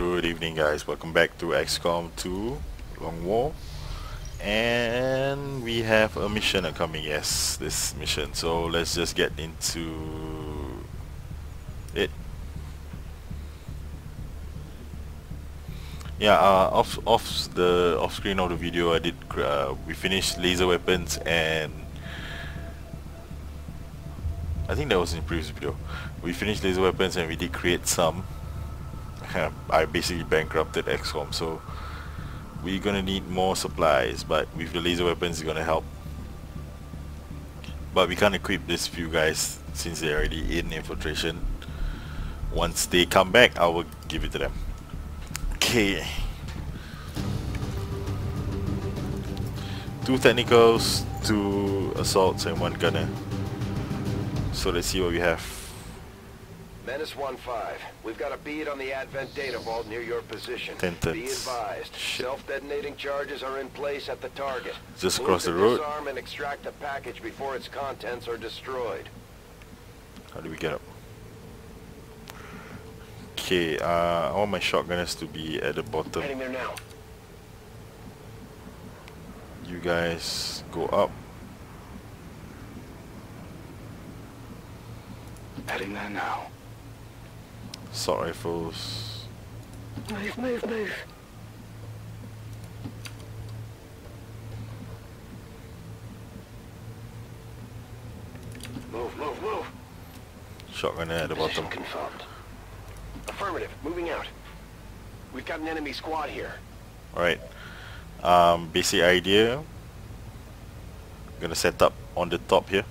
Good evening guys, welcome back to XCOM 2 Long War. And we have a mission coming, yes, this mission. So let's just get into it. Yeah, uh, off, off the off screen of the video I did, uh, we finished laser weapons and I think that was in the previous video. We finished laser weapons and we did create some I basically bankrupted XCOM so we're gonna need more supplies but with the laser weapons it's gonna help. But we can't equip these few guys since they're already in infiltration. Once they come back I will give it to them. Okay. Two technicals two assaults and one gunner. So let's see what we have Menace 1-5. We've got a bead on the Advent data vault near your position. Tentance. Be advised, self-detonating charges are in place at the target. Just Move across the road. Disarm and extract the package before its contents are destroyed. How do we get up? Okay, uh, I want my shotgunners to be at the bottom. Heading there now. You guys go up. Heading there now. Assault rifles. Move, move, move. Move, move, move. Shotgunner at the bottom. confirmed. Affirmative. Moving out. We've got an enemy squad here. Alright. Um, basic idea. Gonna set up on the top here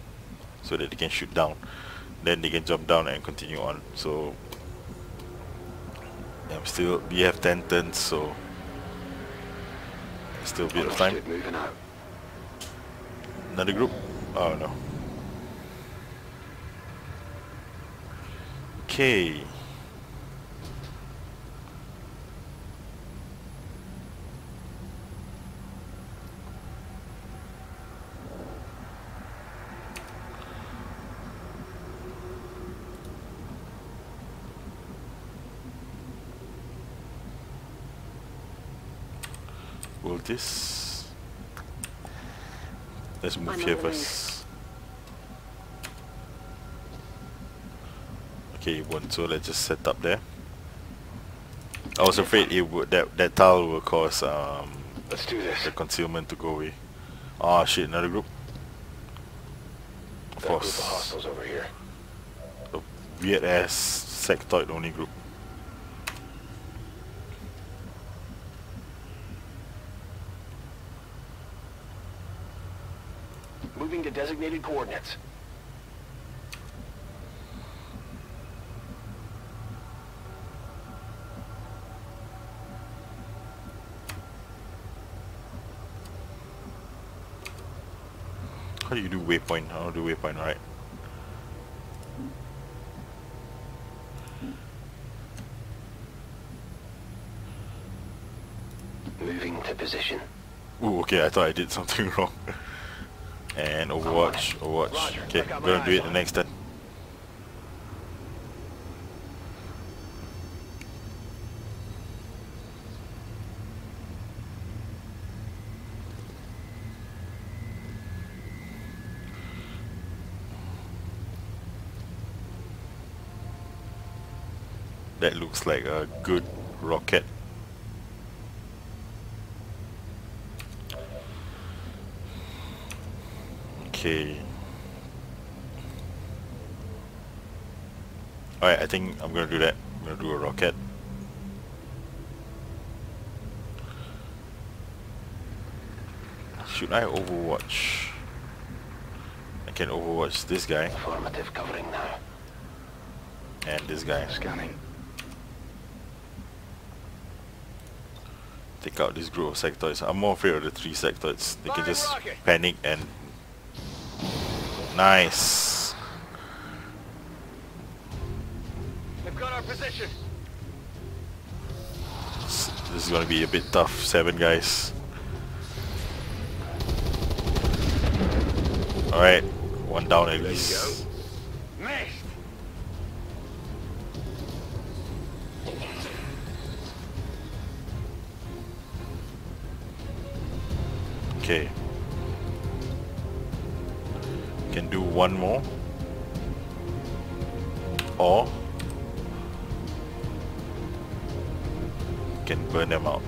so that they can shoot down. Then they can jump down and continue on. So I'm still we have 10 turns so still a bit of time. Another group? Oh no. Okay. Will this Let's move I'm here first. Okay, one. So let's just set up there. I was afraid it would that that tile will cause um Let's do this. the concealment to go away. Ah shit, another group. Of Got a group of course, hostiles over here. a weird ass sectoid only group. To designated coordinates. How do you do waypoint? Don't do waypoint, right? Moving to position. Ooh, okay, I thought I did something wrong. And Overwatch, Overwatch. Okay, my gonna do it the next turn. That looks like a good rocket. Okay. Alright, I think I'm gonna do that. I'm gonna do a rocket. Should I overwatch? I can overwatch this guy Affirmative covering now. and this guy. Scanning. Take out this group of sectoids. I'm more afraid of the three sectoids. They can just rocket. panic and... Nice. They've got our position. This, is gonna be a bit tough, seven guys. Alright, one down at least. Okay. Can do one more. Or can burn them out.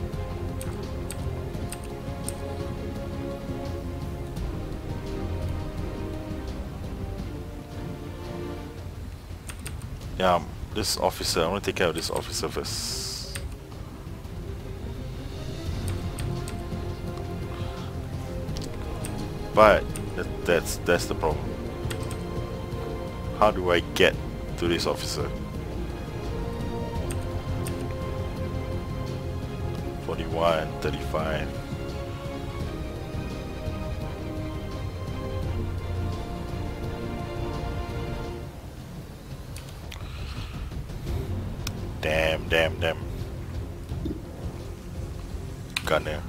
Yeah, this officer, I want to take care of this officer first. But that's that's the problem. How do I get to this officer? 41, 35. Damn, damn, damn. Gunner.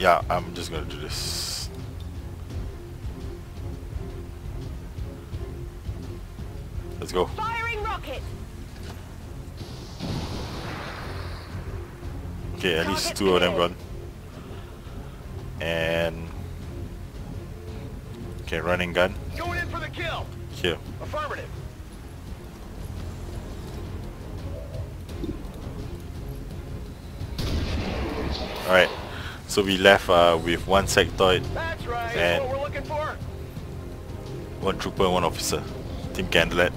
Yeah, I'm just gonna do this. Let's go. Firing rocket! Okay, at least two of them gone. And okay, running gun Going in for the kill. here. Affirmative. All right, so we left uh, with one sectoid, That's right. And- what we're looking for. one trooper, and one officer. Team. They're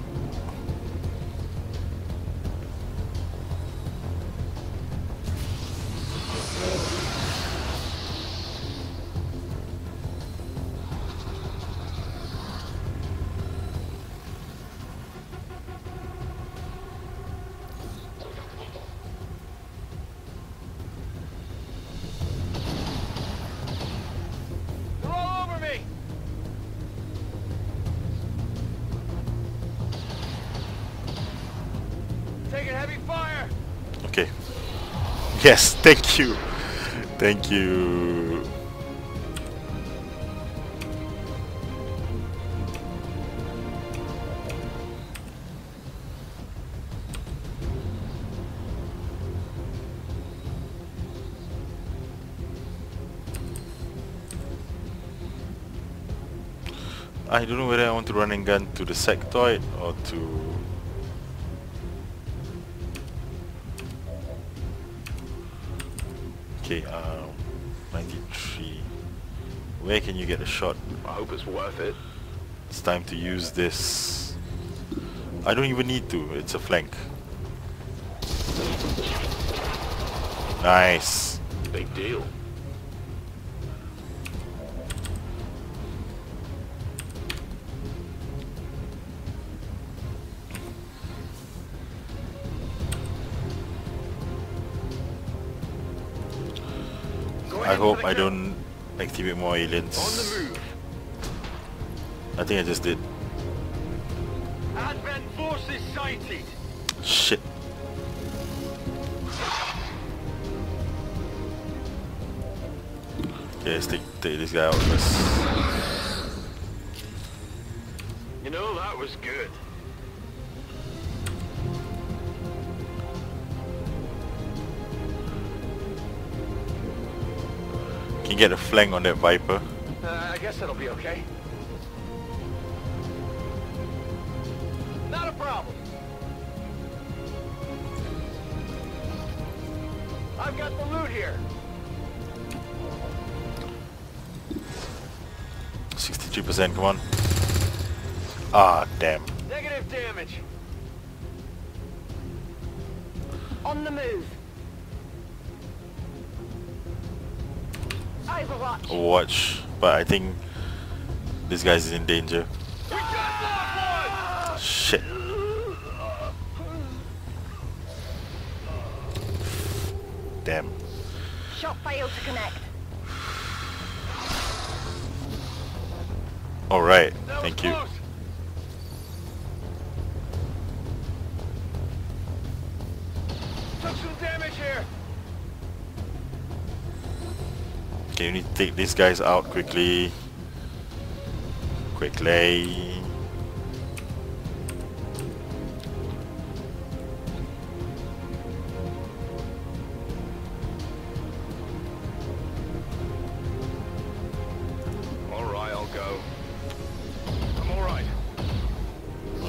Yes, thank you. Thank you. I don't know whether I want to run and gun to the sectoid or to Where can you get a shot? I hope it's worth it. It's time to use this. I don't even need to, it's a flank. Nice. Big deal. I hope I don't activate more aliens. On the move. I think I just did. Advent forces sighted. Shit. Okay, let's take, take this guy out first. You know, that was good. Can you get a flank on that Viper? Uh, I guess that'll be okay. Not a problem. I've got the loot here. 63%, come on. Ah, damn. Negative damage. On the move. Overwatch. Overwatch. But I think this guy's in danger. We just lost one! Shit. Damn. Shot failed to connect. Alright, thank you. close. Took some damage here. Okay, we need to take these guys out quickly. Quickly.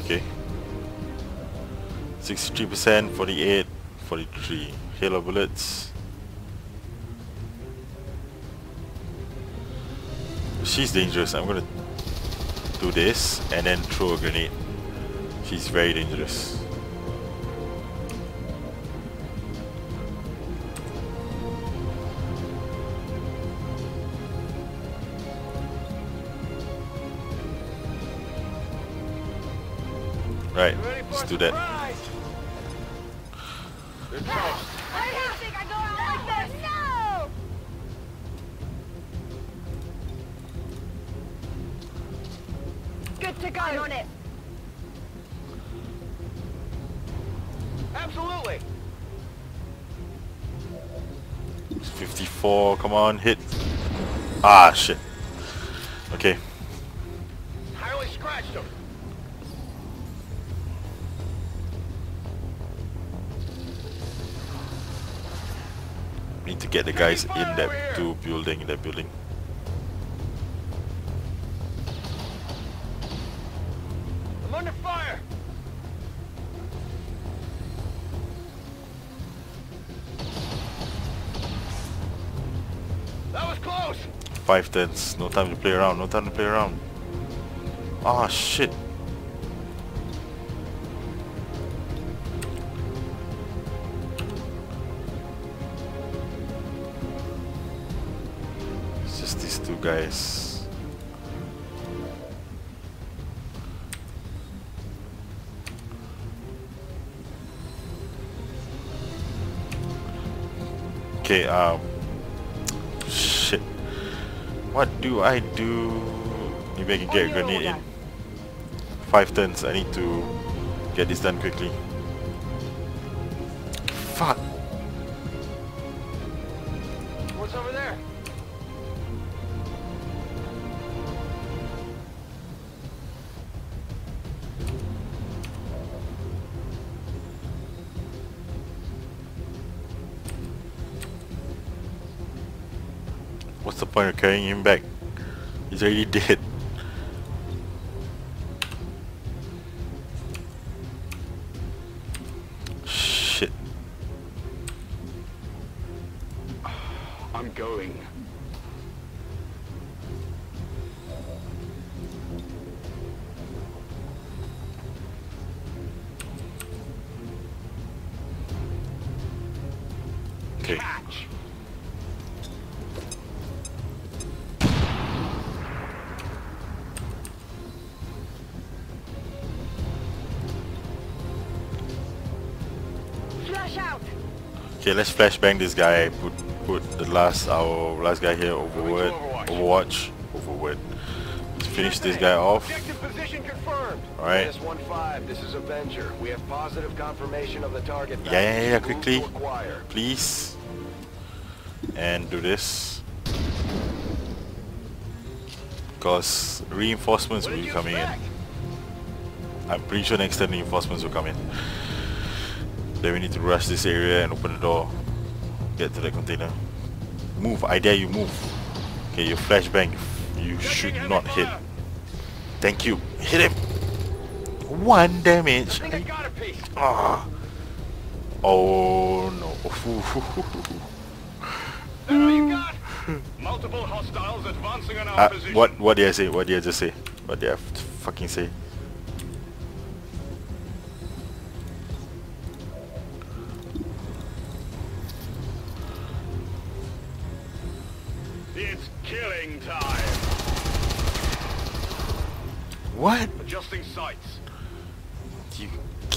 Okay. 63%, 48, 43. Hail of bullets. She's dangerous. I'm gonna do this and then throw a grenade. She's very dangerous. Right, let's do that. 54, come on, hit. Ah, shit. Okay, Highly scratched him. need to get the guys in that two building, in that building. Five turns, no time to play around, no time to play around. Ah, shit. It's just these two guys. Okay, um. What do I do? Maybe I can get a grenade in. Five turns, I need to get this done quickly. Point of carrying him back? He's already dead. Okay, let's flashbang this guy. Put put the last our last guy here overword. Overwatch. Overword. Let's finish this guy off. Alright. This is Avenger. We have positive confirmation of the target. Yeah, yeah, yeah, quickly. Please. And do this. Because reinforcements will be coming in. I'm pretty sure next time reinforcements will come in. Then we need to rush this area and open the door. Get to the container. Move, I dare you move. Okay, your flashbang. You should not hit. Thank you. Hit him. One damage. I think I got. Ah. Oh no. You got? Multiple hostiles advancing on our Uh, position. what what did I say? What did I just say? What did I fucking say?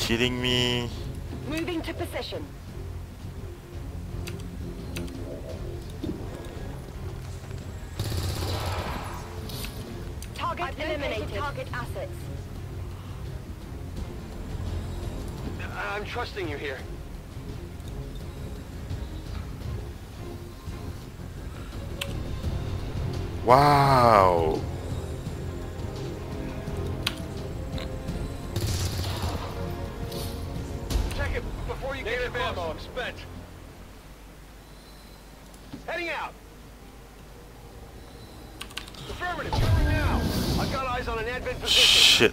Kidding me? Moving to position. Target I've eliminated. Target assets. I'm trusting you here. Wow. You ammo spent. Heading out. Affirmative. Now. I've got eyes on an advent position. Shit.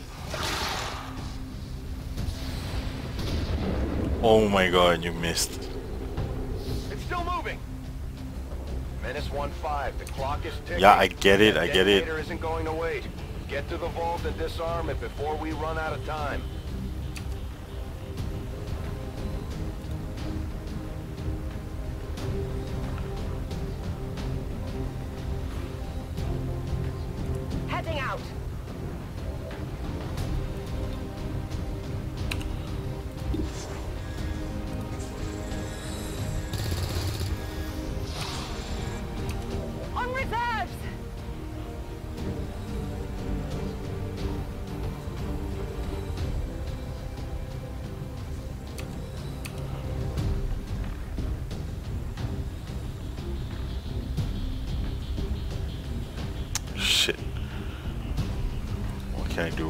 Oh my god, you missed. It's still moving. Menace 1-5, the clock is ticking. Yeah, I get it, I get it. isn't going to wait. Get to the vault and disarm it before we run out of time.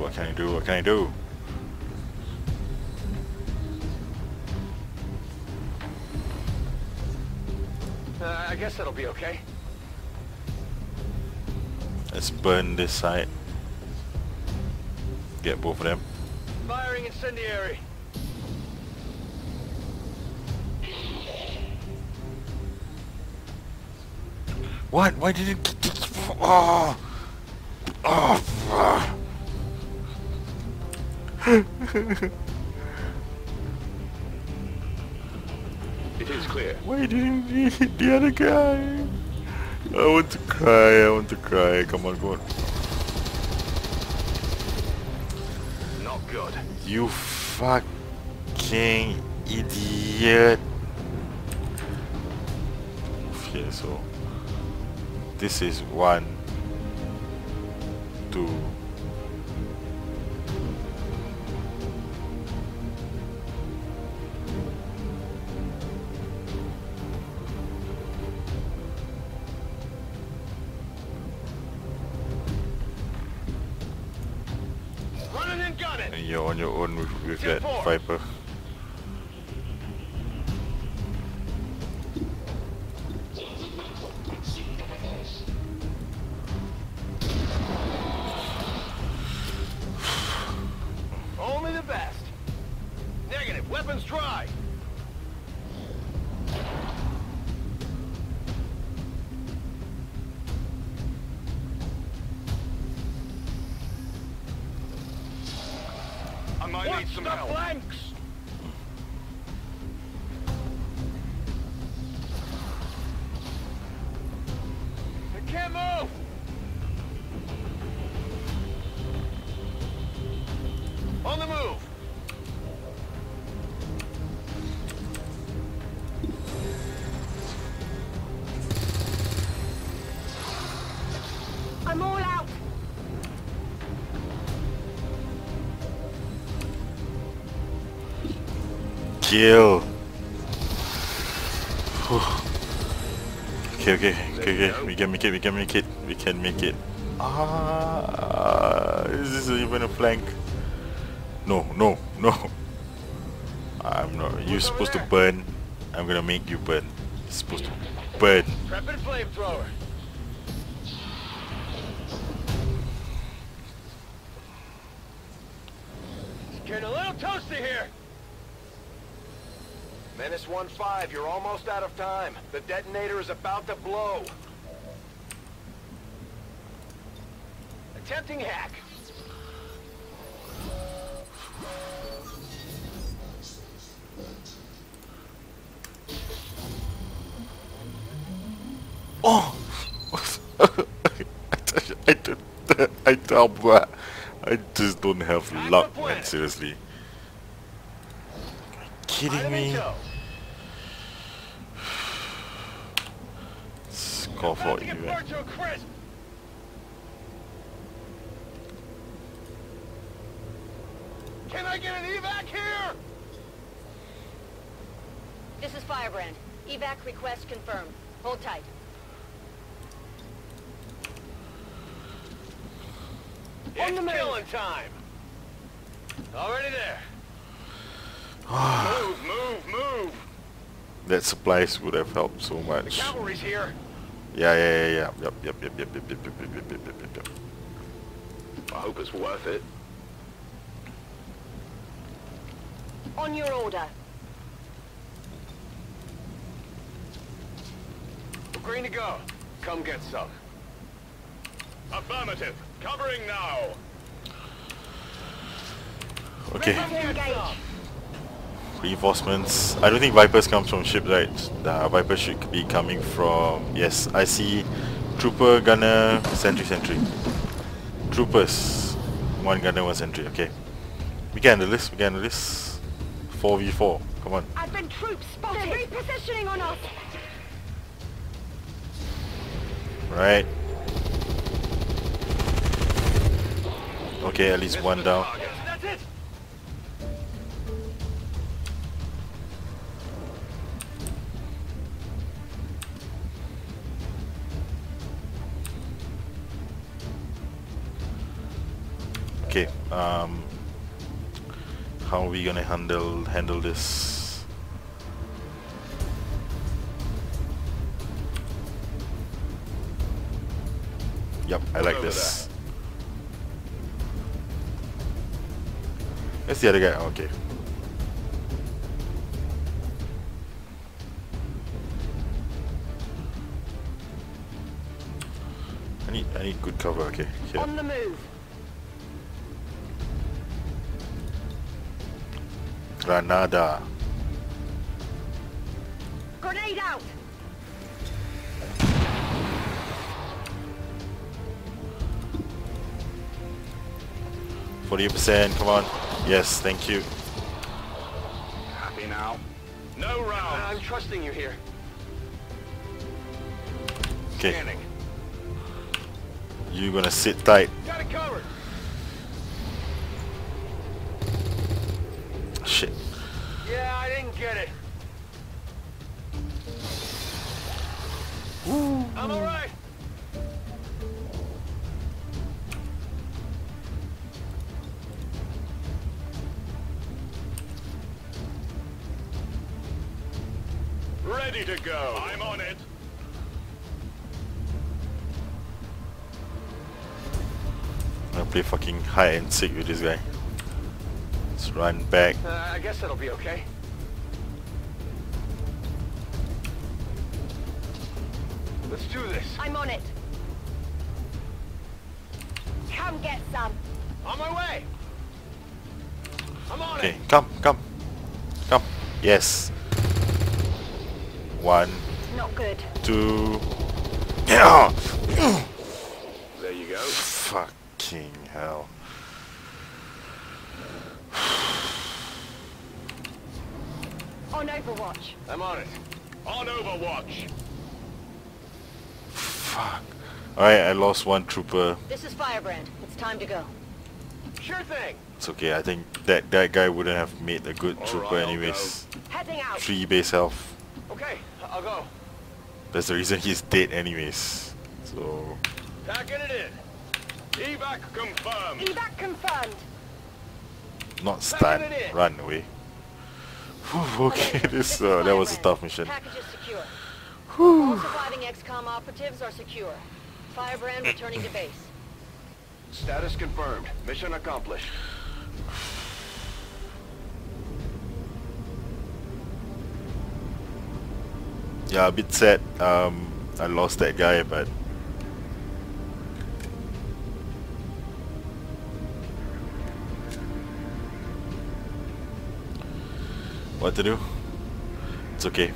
What can I do? What can I do? Can I do? Uh, I guess that'll be okay. Let's burn this side. Get both of them. Firing incendiary. What? Why did it... Oh! Oh! It is clear. Why didn't hit the other guy? I want to cry, I want to cry. Come on, come on. Not good. You fucking idiot. Okay, so this is one, Good, good. Watch the help. flanks! Kill. Okay, okay, okay, okay. We can make it. We can make it. We can make it. Ah, is this even a flank? No, no, no. I'm not. You're supposed to burn. I'm gonna make you burn. You're supposed to burn. Prepping flamethrower. It's getting a little toasty here. Menace 1-5, you're almost out of time. The detonator is about to blow. Attempting hack. Oh! I don't. I don't. but I just don't have luck, man. Seriously. Kidding Item in me? tow. Let's call for to get event. burnt to a crisp. Can I get an evac here? This is Firebrand. Evac request confirmed. Hold tight. It's the move. killing time. Already there. Ah. move, move, move. That supplies would have helped so much. The much. cavalry's here. Yeah, yeah, yeah, yeah. Yep, yep, yep, yep, yep, yep, yep, yep, yep, yep, yep, yep. I hope it's worth it. On your order. Green to go. Come get some. Affirmative. Covering now. Okay. To. Reinforcements. I don't think Vipers comes from ship, right? The Vipers should be coming from... Yes, I see Trooper, Gunner, Sentry, Sentry. Troopers. One Gunner, one Sentry. Okay. We can handle this. We can handle this. 4v4. Come on. I've been troops spotted. They're repositioning on us. Right. Okay, at least one down. Um, how are we gonna handle handle this? Yep, I like over this. That's the other guy. Okay. I need I need good cover. Okay. Here. On the move. Granada. Grenade out. Forty percent. Come on. Yes. Thank you. Happy now. No round. I'm trusting you here. Okay. You're gonna sit tight. Got it covered. Go. I'm on it. I'm gonna play fucking hide and seek with this guy. Let's run back. Uh, I guess that'll be okay. Let's do this. I'm on it. Come get some. On my way. I'm on Okay, it. come, come, come. Yes. One, Not good. two. Yeah. There you go. Fucking hell. On Overwatch. I'm on it. On Overwatch. Fuck. Alright, I lost one trooper. This is Firebrand. It's time to go. Sure thing. It's okay. I think that that guy wouldn't have made a good All trooper right, I'll anyways. Heading out. Three base health. Okay, I'll go. That's the reason he's dead anyways. So Packing it in. Evac confirmed. Evac confirmed. not stun, it run away. Whew, okay, this uh, that was a tough mission. Package is secure. All surviving XCOM operatives are secure. Firebrand returning to base. Status confirmed. Mission accomplished. Yeah, a bit sad. Um, I lost that guy, but what to do? It's okay.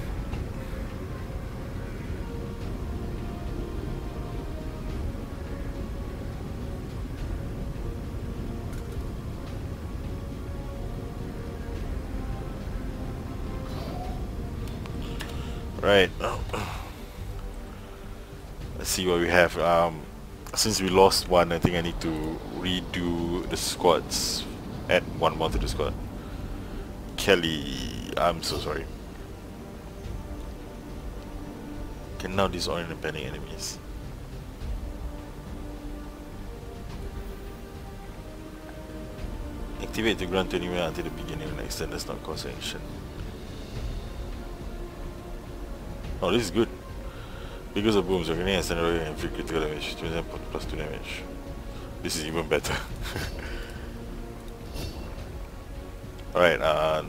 Right. Let's see what we have. Um, since we lost one, I think I need to redo the squads. Add one more to the squad. Kelly, I'm so sorry. Can now and panic enemies. Activate the grant 20 minutes until the beginning of the next turn does not cause action. Oh, this is good. Because of booms, your grenade and standard and inflict critical damage. 20% plus 2 damage. This is even better. Alright, uh...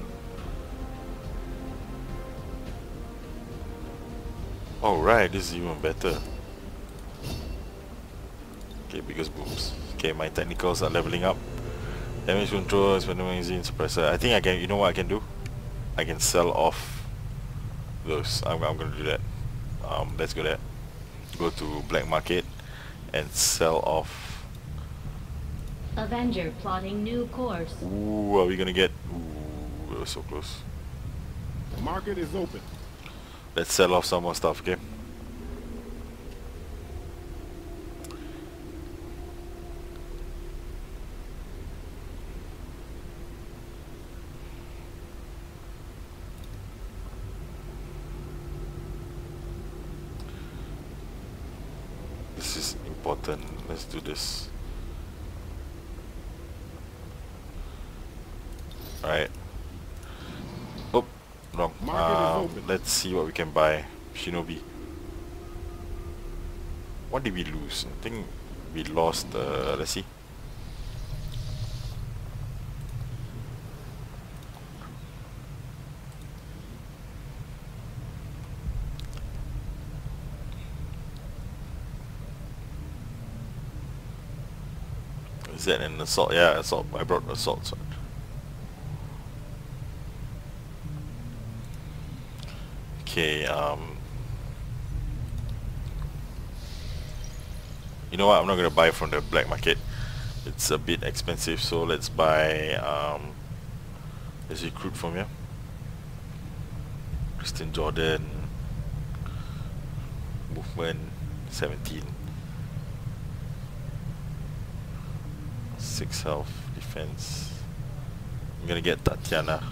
Oh right, this is even better. Okay, Biggest Booms. Okay, my technicals are leveling up. Damage control, expanded magazine, suppressor. I think I can, you know what I can do? I can sell off those. I'm, I'm gonna do that. Um, let's go there. Go to black market and sell off. Avenger plotting new course. Ooh, are we gonna get? Ooh, we were so close. Market is open. Let's sell off some more stuff, okay? This is important. Let's do this. Alright. Oh, wrong. Um, let's see what we can buy. Shinobi. What did we lose? I think we lost, uh, let's see. Is an assault? Yeah, assault. I brought assault sword. Okay, um... You know what, I'm not gonna buy from the black market. It's a bit expensive, so let's buy, um... Let's recruit from here. Christian Jordan. Movement 17. 6 health, defense. I'm gonna get Tatiana.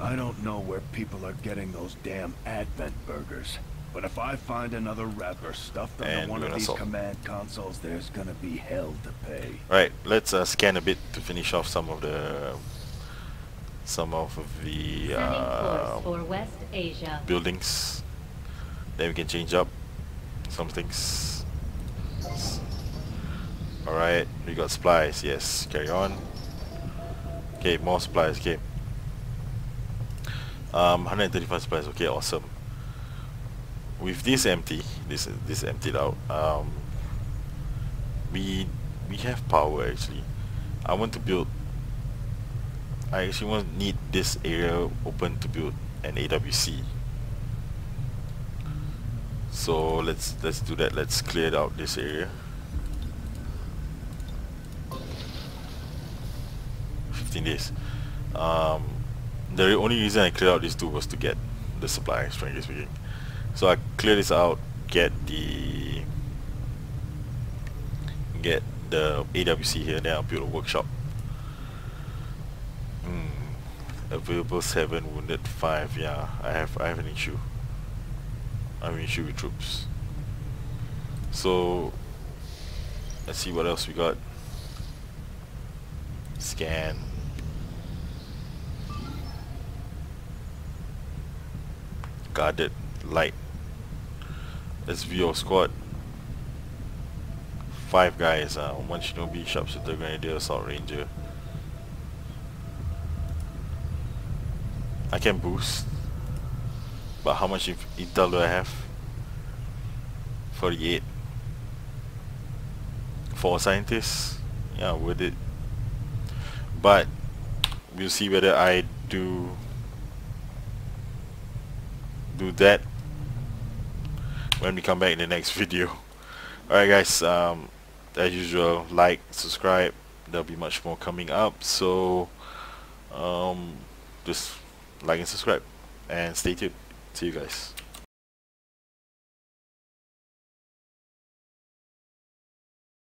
I don't know where people are getting those damn Advent burgers. But if I find another wrapper stuffed under And one of these solve. command consoles, there's gonna be hell to pay. Right, let's uh, scan a bit to finish off some of the some of the uh, for West Asia. buildings. Then we can change up some things. Alright, we got supplies, yes, carry on. Okay, more supplies, okay. Um, 135 supplies, okay, awesome. With this empty, this this emptied out, um, we we have power actually. I want to build. I actually want need this area open to build an AWC. So let's let's do that. Let's clear out this area. 15 days. Um, the only reason I cleared out these two was to get the supplies, frankly speaking. So I clear this out, get the get the AWC here, then I'll build a workshop. Hmm. Available seven, wounded five. Yeah, I have I have an issue. I have an issue with troops. So let's see what else we got. Scan. Guarded light. Let's view our squad. Five guys, uh, one shinobi, sharpshooter, grenadier, assault ranger. I can boost. But how much intel do I have? 48. For scientists, yeah, worth it. But we'll see whether I do do that when we come back in the next video. Alright guys, um, as usual, like, subscribe, there'll be much more coming up, so um, just like and subscribe, and stay tuned. See you guys.